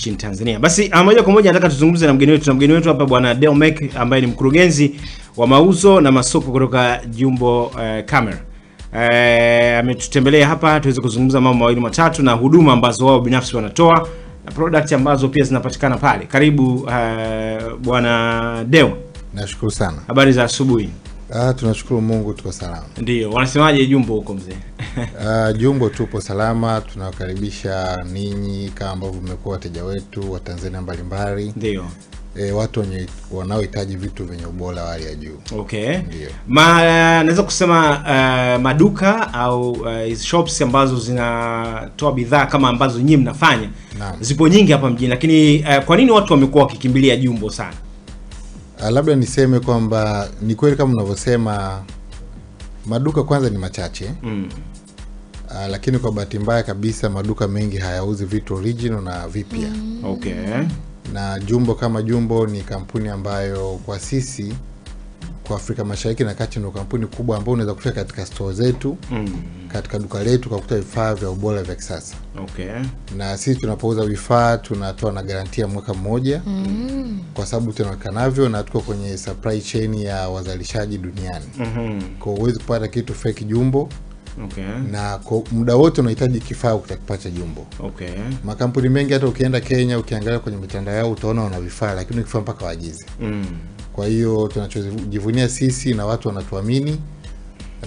nchini Tanzania. Basi ah, moja kwa moja nataka tuzungumze na mgeni wetu na mgeni wetu hapa bwana Deo Mek ambaye ni mkurugenzi wa mauzo na masoko kutoka Jumbo eh, Camera. Eh, ametutembelea hapa tuweze kuzungumza mambo mawili matatu na huduma ambazo wao binafsi wanatoa na product ambazo pia zinapatikana pale. Karibu eh, bwana Deo. Nashukuru sana. Habari za asubuhi. Ah, tunashukuru Mungu tuko salama. Ndio, wanasemaje Jumbo huko mzee? Ah, Jumbo tupo salama, tunawakaribisha ninyi kama ambavyo mmekuwa wateja wetu wa Tanzania mbalimbali. Ndio. E, watu wenye wanaohitaji vitu vyenye ubora wa hali ya juu. Okay. Ndio. Ma naweza kusema uh, maduka au uh, shops ambazo zinatoa bidhaa kama ambazo nyinyi mnafanya Naam. zipo nyingi hapa mjini, lakini uh, kwa nini watu wamekuwa wakikimbilia Jumbo sana? Ah, labda niseme kwamba ni kweli kama unavyosema maduka kwanza ni machache. Mm. Uh, lakini kwa bahati mbaya kabisa maduka mengi hayauzi vitu original na vipya. mm. Okay. na Jumbo kama Jumbo ni kampuni ambayo kwa sisi kwa Afrika Mashariki na Kati ndio kampuni kubwa ambayo unaweza kufika katika store zetu Mm. katika duka letu kakuta vifaa vya ubora vya kisasa, Okay. na sisi tunapouza vifaa tunatoa na garantia mwaka mmoja mm. kwa sababu tunaweka navyo na tuko kwenye supply chain ya wazalishaji duniani. mm-hmm. Kwa huwezi kupata kitu fake Jumbo, Okay. na kwa muda wote unahitaji kifaa utakipata Jumbo. Okay. Makampuni mengi hata ukienda Kenya ukiangalia kwenye mitandao yao utaona wana vifaa, lakini kifaa mpaka waagize. Mm. Kwa hiyo tunachojivunia sisi na watu wanatuamini,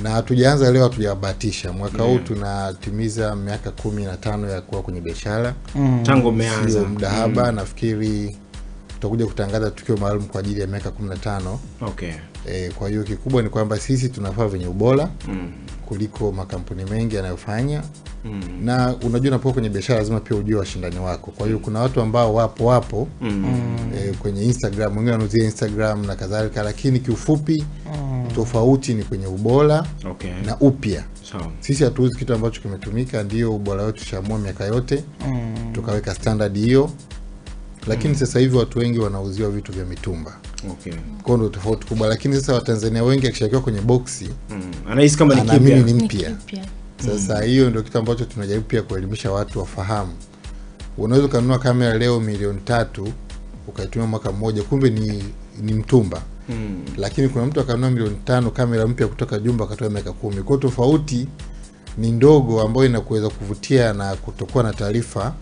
na hatujaanza leo, hatujabahatisha. Mwaka huu Yeah. tunatimiza miaka kumi na tano ya kuwa kwenye biashara, Tangu umeanza. mdahaba mm. Nafikiri tutakuja kutangaza tukio maalum kwa ajili ya miaka kumi na tano. Okay. E, kwa hiyo kikubwa ni kwamba sisi tunafaa venye ubora Mm. kuliko makampuni mengi yanayofanya Mm. na unajua unapokuwa kwenye biashara lazima pia ujue washindani wako. Kwa hiyo kuna watu ambao wapo wapo Mm. eh, kwenye Instagram, wengine wanauzia Instagram na kadhalika, lakini kiufupi mm. tofauti ni kwenye ubora Okay. na upya. so. Sisi hatuuzi kitu ambacho kimetumika, ndio ubora wetu tushaamua miaka yote mm. tukaweka standard hiyo, lakini mm. sasa hivi watu wengi wanauziwa vitu vya mitumba, Okay. kwao ndo tofauti kubwa. Lakini sasa Watanzania wengi akishakiwa kwenye boksi Mm. Anahisi kama ni kipya. ni mpya. Sasa hiyo ndio kitu ambacho tunajaribu pia kuelimisha watu wafahamu. Unaweza ukanunua kamera leo milioni tatu ukaitumia mwaka mmoja, kumbe ni ni mtumba. Mm. Lakini kuna mtu akanunua milioni tano kamera mpya kutoka Jumba akatoa miaka kumi. Kwa tofauti ni ndogo, ambayo inakuweza kuvutia na kutokuwa na taarifa,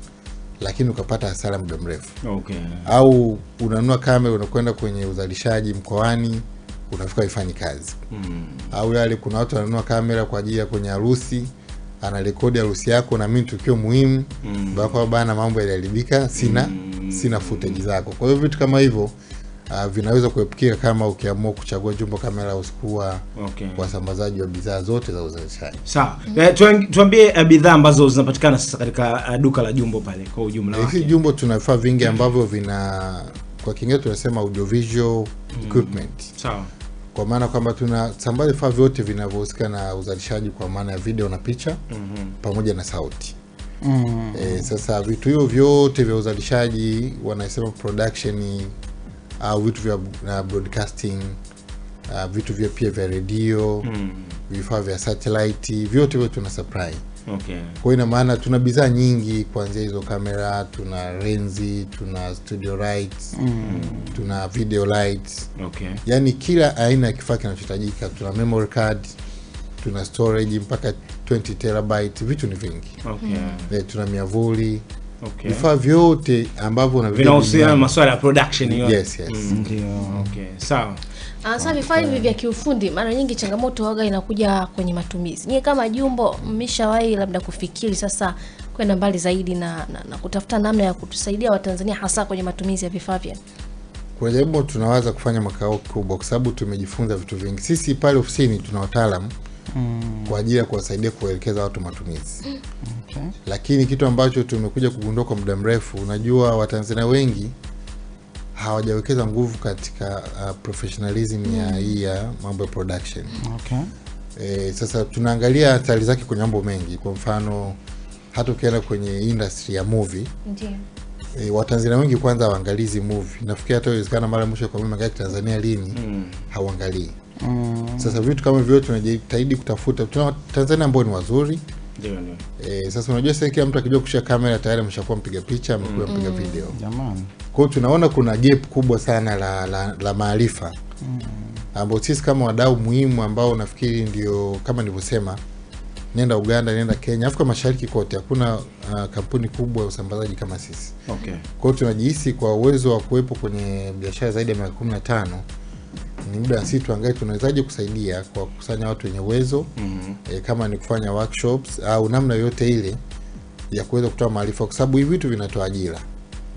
lakini ukapata hasara muda mrefu. Okay. Au unanunua kamera unakwenda kwenye uzalishaji mkoani, unafika haifanyi kazi Mm. au yale kuna watu wananunua kamera kwa ajili ya kwenye harusi anarekodi harusi yako na mimi tukio muhimu Mm. bako bana mambo yaliharibika sina mm. sina footage zako kwa hiyo vitu kama hivyo uh, vinaweza kuepukika kama ukiamua kuchagua Jumbo kamera usikuwa kuwa Okay. wasambazaji wa bidhaa zote za uzalishaji Sawa. Tuang- tuambie uh, bidhaa ambazo zinapatikana sasa katika uh, duka la Jumbo pale kwa ujumla wake wake. Jumbo tuna vifaa vingi ambavyo vina kwa Kiingereza tunasema audiovisual mm. equipment Sawa. Kwa maana kwamba tunasambaza vifaa vyote vinavyohusika na uzalishaji kwa maana ya video na picha mm -hmm. pamoja na sauti mm -hmm. e, sasa vitu hivyo vyote vya uzalishaji wanasema production au vitu vya na broadcasting uh, vitu vya pia vya redio mm -hmm. vifaa vya satellite vyote vyote tuna supply Okay. kwa hiyo ina maana tuna bidhaa nyingi kuanzia hizo kamera tuna lenzi tuna studio lights tuna video lights Okay. yaani kila aina ya kifaa kinachohitajika tuna memory card tuna storage mpaka 20 terabyte vitu ni vingi Okay. Mm. tuna miavuli Okay. vifaa vyote ambavyo Vinahusiana na masuala ya production yote. Yes, yes. Mm. Ndio. Okay. Sawa. Ah, Sasa vifaa hivi vya kiufundi mara nyingi changamoto waga inakuja kwenye matumizi. Nyie kama Jumbo mmeshawahi labda kufikiri sasa kwenda mbali zaidi na, na, na kutafuta namna ya kutusaidia Watanzania hasa kwenye matumizi ya vifaa vyenu? Kwa Jumbo tunawaza kufanya makao kubwa kwa sababu tumejifunza vitu vingi. Sisi pale ofisini tuna wataalam kwa ajili ya kuwasaidia kuwaelekeza watu matumizi. Okay. Lakini kitu ambacho tumekuja kugundua kwa muda mrefu, unajua Watanzania wengi hawajawekeza nguvu katika uh, professionalism ya hii ya mambo ya production. Okay. E, sasa tunaangalia hatari zake kwenye mambo mengi. Kwa mfano hata ukienda kwenye industry ya movie ndio. e, Watanzania wengi kwanza hawaangalizi movie. Nafikiri hata iwezekana mara mwisho kwa mimi Tanzania lini Mm. hauangalii. Mm. Sasa vitu kama vyote tunajitahidi kutafuta. Tuna Tanzania ambao ni wazuri Ndio ndio. E, sasa unajua sasa kila mtu akijua kushika kamera tayari ameshakuwa mpiga picha, amekuwa mpiga video. Jamani. Kwa hiyo tunaona kuna gap kubwa sana la, la, la maarifa mm. ambao sisi kama wadau muhimu ambao nafikiri ndio kama nilivyosema, nenda Uganda, nenda Kenya, Afrika Mashariki kote hakuna uh, kampuni kubwa ya usambazaji kama sisi. Okay. Kwa hiyo tunajihisi kwa uwezo wa kuwepo kwenye biashara zaidi ya miaka kumi na tano ni muda sisi tuangalie tunawezaje kusaidia kwa kukusanya watu wenye uwezo mm -hmm. e, kama ni kufanya workshops au namna yoyote ile ya kuweza kutoa maarifa, kwa sababu hivi vitu vinatoa ajira.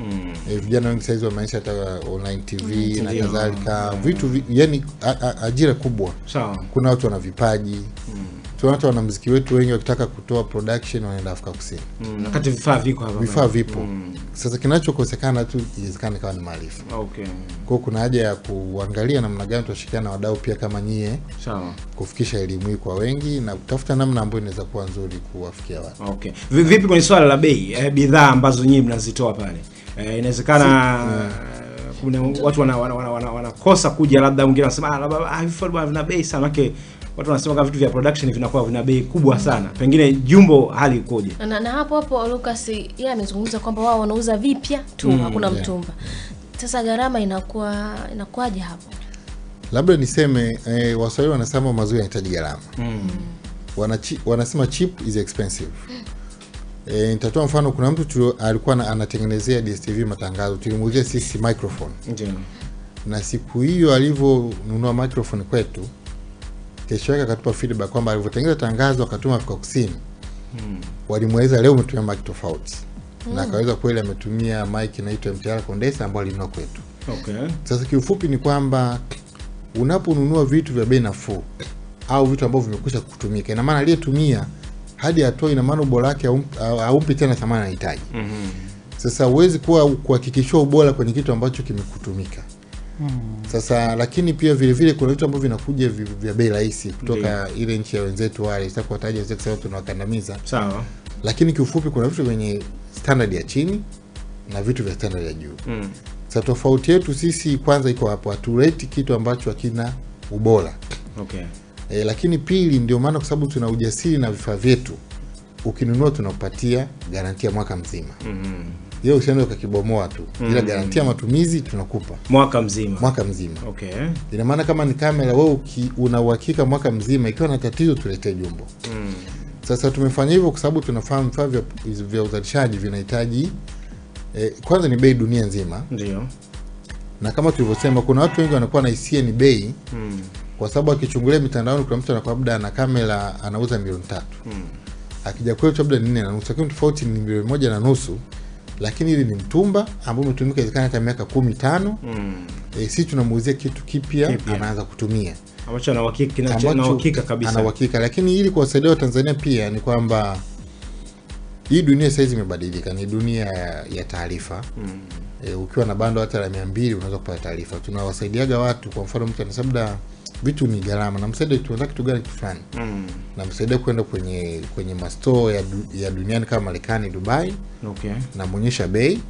Mm. E, vijana wengi saizi wameanzisha hata online TV na Ndio. kadhalika, vitu vi, yani a, a, ajira kubwa. Sawa. Kuna watu wana vipaji tuna watu wanamuziki wetu wengi wakitaka kutoa production wanaenda Afrika Kusini, Mm. Na kati vifaa viko hapa. vifaa vipo. Mm. Sasa kinachokosekana tu iwezekane kawa ni maarifa. Okay. Kwa kuna haja ya kuangalia namna gani tutashirikiana na wadau pia kama nyie Sawa. kufikisha elimu hii kwa wengi na kutafuta namna ambayo inaweza kuwa nzuri kuwafikia watu. Okay. Vipi kwenye swala la bei eh, bidhaa ambazo nyie mnazitoa pale? Eh, inawezekana eh, kuna watu wanakosa wana wana, wana, wana, kuja, labda mwingine anasema ah, labda ah, vifaa vina bei sana. Maana watu wanasema kama vitu vya production vinakuwa vina bei kubwa sana. Pengine Jumbo hali ikoje? na, na hapo hapo Lucas yeye amezungumza kwamba wao wanauza vipya tu mm, hakuna yeah. mtumba. Sasa gharama inakuwa inakuwaje hapo? Labda niseme eh, Waswahili wanasema mazuri yanahitaji gharama. Mm. Wanachi, wanasema cheap is expensive. E, nitatoa mfano. Kuna mtu tulio, alikuwa na, anatengenezea DSTV matangazo, tulimuuzia sisi microphone, Ndio. na siku hiyo alivyonunua microphone kwetu, kesho yake akatupa feedback kwamba alivyotengeneza tangazo akatuma Afrika Kusini, Mm. walimweleza leo umetumia mic tofauti na akaweza kweli ametumia mic inaitwa MTR condenser ambayo alinunua kwetu. Okay. Sasa kiufupi ni kwamba unaponunua vitu vya bei nafuu au vitu ambavyo vimekwisha kutumika, ina maana aliyetumia hadi atoe, ina maana ubora wake haum- haumpi tena thamani anahitaji. mm -hmm. Sasa huwezi kuwa kuhakikishiwa ubora kwenye kitu ambacho kimekutumika. Sasa lakini pia vile vile kuna vitu ambavyo vinakuja vya bei rahisi kutoka ile nchi ya wenzetu wale, sitaki kuwataja sababu tunawakandamiza, Sawa. lakini kiufupi kuna vitu vyenye standard ya chini na vitu vya standard ya juu. Mm. Sasa tofauti yetu sisi kwanza iko hapo, hatureti kitu ambacho hakina ubora Okay. e, lakini pili, ndio maana kwa sababu tuna ujasiri na vifaa vyetu, ukinunua tunakupatia garantia mwaka mzima. Mhm. Hiyo usiende ukakibomoa tu, mm. ila garantia ya matumizi tunakupa Mwaka mzima. mwaka mzima. Okay. Ina maana kama ni kamera, wewe una uhakika mwaka mzima, ikiwa na tatizo tuletee Jumbo. Mm. Sasa tumefanya hivyo kwa sababu tunafahamu vifaa vya, vya uzalishaji vinahitaji eh, kwanza ni bei dunia nzima, Ndio. na kama tulivyosema, kuna watu wengi wanakuwa na hisia ni bei Mm. kwa sababu akichungulia mitandaoni kuna mtu anakuwa labda ana kamera anauza milioni tatu Mm. akija kwetu labda ni nne na nusu, lakini tofauti ni milioni moja na nusu, lakini hili ni mtumba ambao umetumika inawezekana hata miaka kumi tano. Mm. E, si tunamuuzia kitu kipya anaanza kutumia Ambacho ana uhakika kabisa. ana uhakika, lakini ili kuwasaidia Watanzania pia ni kwamba hii dunia saizi imebadilika, ni dunia ya, taarifa Mm. e, ukiwa na bando hata la mia mbili unaweza kupata taarifa. Tunawasaidiaga watu, kwa mfano mtu anasema labda vitu ni gharama, namsaidia tunataka kitu gani kifani Mm. namsaidia kwenda kwenye kwenye mastore ya, du, ya duniani kama Marekani, Dubai, Okay. namwonyesha bei,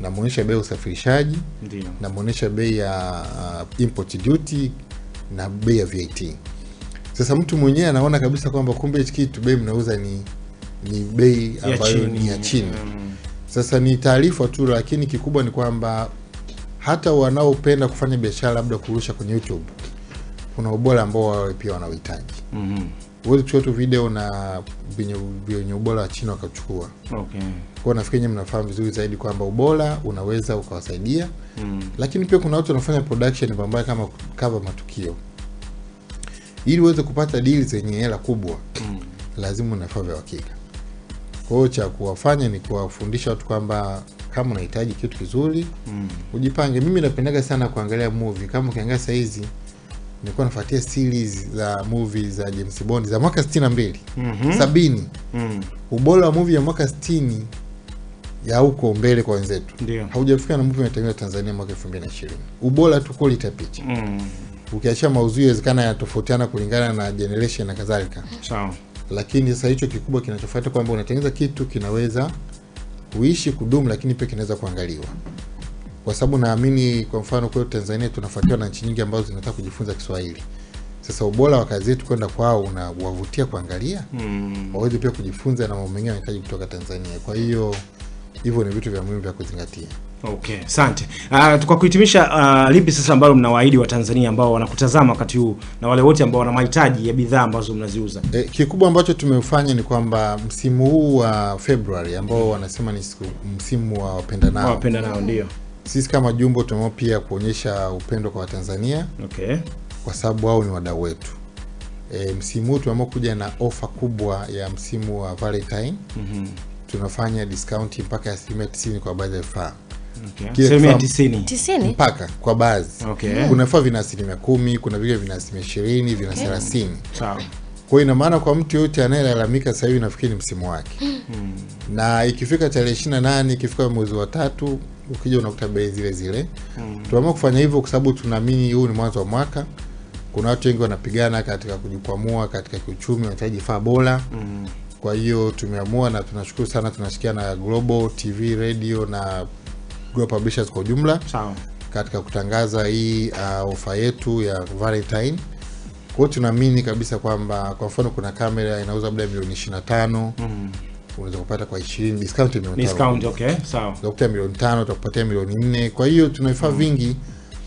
namwonyesha bei ya usafirishaji, Ndio. namwonyesha bei ya uh, import duty na bei ya VAT. Sasa mtu mwenyewe anaona kabisa kwamba kumbe hichi kitu bei mnauza ni ni bei ambayo ni ya chini. Mm. Sasa ni taarifa tu, lakini kikubwa ni kwamba hata wanaopenda kufanya biashara labda kurusha kwenye YouTube kuna ubora ambao wao pia wanauhitaji. Mhm. Huwezi kuchukua tu video na vyenye ubora wa chini wakachukua. Okay. Kwa nafikiri nyinyi mnafahamu vizuri zaidi kwamba ubora unaweza ukawasaidia, Mm. lakini pia kuna watu wanafanya production mbalimbali kama cover matukio. Ili uweze kupata deal zenye hela kubwa, Mm. lazima una vya uhakika. Kwa hiyo cha kuwafanya ni kuwafundisha watu kwamba kama unahitaji kitu kizuri Mm. ujipange. Mimi napendaga sana kuangalia movie. Kama ukiangalia saa hizi nilikuwa nafuatia series za movie za James Bond za mwaka 62 Mhm. sabini. Mm. Ubora wa movie ya mwaka 60 ya huko mbele kwa wenzetu Ndio. haujafika na movie imetengenezwa Tanzania mwaka 2020. Ubora tu quality picha. Mm. Ukiachia maudhui yawezekana yanatofautiana kulingana na generation na kadhalika. Sawa. lakini sasa hicho kikubwa kinachofuata kwamba unatengeneza kitu kinaweza kuishi kudumu, lakini pia kinaweza kuangaliwa, kwa sababu naamini kwa mfano kwetu Tanzania tunafuatiwa na nchi nyingi ambazo zinataka kujifunza Kiswahili. Sasa ubora wa kazi yetu kwenda kwao unawavutia kuangalia Mm. waweze pia kujifunza na mambo mengine yanahitaji kutoka Tanzania. Kwa hiyo hivyo ni vitu vya muhimu vya kuzingatia. Okay, asante. Uh, kwa kuhitimisha uh, lipi sasa ambalo mnawaahidi Watanzania ambao wanakutazama wakati huu na wale wote ambao wana mahitaji ya bidhaa ambazo mnaziuza? E, kikubwa ambacho tumefanya ni kwamba msimu huu wa Februari ambao wanasema ni siku, msimu wa wapendanao, Wapenda nao ndio. Sisi kama Jumbo tumeamua pia kuonyesha upendo kwa Watanzania Okay. kwa sababu wao ni wadau wetu. E, msimu huu tumeamua kuja na ofa kubwa ya msimu wa Valentine. mm -hmm. Tunafanya discount mpaka asilimia 90 kwa baadhi ya vifaa Okay. Tisini. tisini mpaka kwa baadhi Okay. kuna vifaa vina asilimia kumi, kuna vile vina asilimia ishirini, vina thelathini. Sawa. Kwa hiyo ina maana kwa mtu yote anayelalamika sasa hivi nafikiri ni msimu wake na ikifika tarehe ishirini na nane ikifika mwezi wa tatu ukija unakuta bei zile zile. Mm. Tumeamua kufanya hivyo kwa sababu tunaamini huu ni mwanzo wa mwaka. Kuna watu wengi wanapigana katika kujikwamua katika kiuchumi, wanahitaji vifaa bora. Mm. Kwa hiyo tumeamua na tunashukuru sana, tunashikia na Global TV Radio na Global Publishers kwa ujumla Sawa. katika kutangaza hii uh, ofa yetu ya Valentine. Kwa hiyo tunaamini kabisa kwamba kwa mfano kuna kamera inauza labda milioni 25 Mm. Unaweza kupata kwa 20 discount ya milioni Discount, okay. Sawa. Utakuta milioni tano utakupatia milioni nne. Kwa hiyo tuna vifaa mm. vingi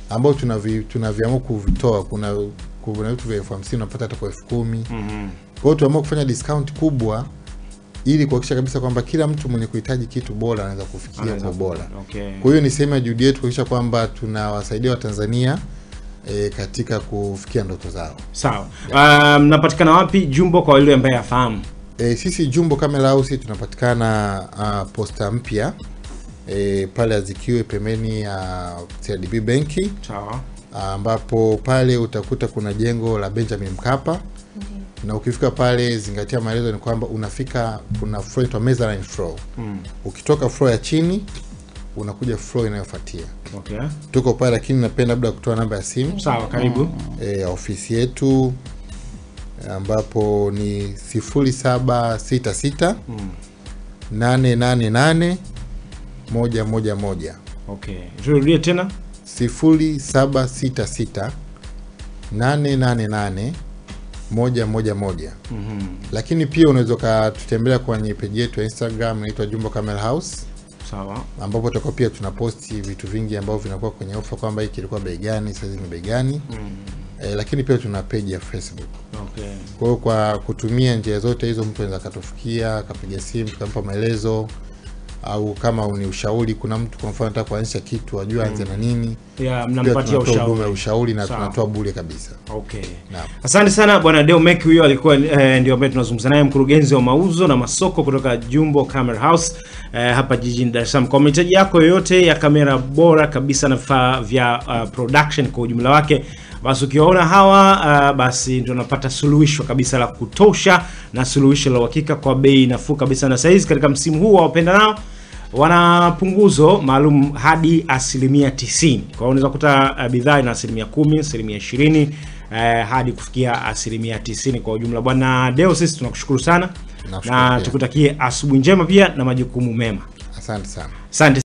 ambao tunavi, tuna kuvitoa. Kuna kuna vitu vya elfu hamsini unapata hata kwa elfu kumi. Mhm. Kwa hiyo tunaamua kufanya discount kubwa ili kuhakikisha kabisa kwamba kila mtu mwenye kuhitaji kitu bora anaweza kufikia kwa bora. Okay. Kwa hiyo ni sehemu ya juhudi yetu kuhakikisha kwamba tunawasaidia Watanzania e, katika kufikia ndoto zao. Sawa. Mnapatikana wapi Jumbo kwa yule ambaye afahamu? E, sisi Jumbo Camera House tunapatikana uh, posta mpya e, pale Azikiwe pembeni ya uh, CRDB benki Sawa. ambapo pale utakuta kuna jengo la Benjamin Mkapa okay. na ukifika pale zingatia maelezo ni kwamba unafika kuna floor inaitwa mezzanine floor. Mm. Ukitoka floor ya chini unakuja floor inayofuatia. Okay. Tuko pale lakini napenda labda kutoa namba ya simu Sawa, karibu. e, ya ofisi yetu ambapo ni 0766 Mm. 888 111 Okay. Turudie tena. 0766 888 111 Mhm. lakini pia unaweza ukatutembelea kwenye peji yetu ya Instagram inaitwa Jumbo Camera House Sawa. ambapo tutakuwa pia tunaposti vitu vingi ambavyo vinakuwa kwenye ofa kwamba hiki kilikuwa bei gani, sasa ni bei gani. Mm. E, lakini pia tuna peji ya Facebook. Okay. Kwa hiyo kwa kutumia njia zote hizo mtu anaweza akatufikia akapiga simu tukampa maelezo au kama ni ushauri, kuna mtu kwa mfano anataka kuanzisha kitu ajue anze na nini, Yeah, mnampatia ushauri. ushauri na tunatoa bure kabisa. Okay. Naam. Asante sana bwana Deo Mek, huyo alikuwa eh, ndio ambaye tunazungumza naye, mkurugenzi wa mauzo na masoko kutoka Jumbo Camera House eh, hapa jijini Dar es Salaam. Kwa mahitaji yako yoyote ya kamera bora kabisa na vifaa vya uh, production kwa ujumla wake, basi ukiwaona hawa uh, basi ndio unapata suluhisho kabisa la kutosha na suluhisho la uhakika kwa bei nafuu kabisa, na saizi katika msimu huu wa wapenda nao wana punguzo maalum hadi asilimia 90. Kwa hiyo unaweza kukuta uh, bidhaa ina asilimia kumi, asilimia ishirini eh, hadi kufikia asilimia 90 kwa ujumla. Bwana Deo, sisi tunakushukuru sana na, na tukutakie asubuhi njema pia na majukumu mema. Asante sana. Asante.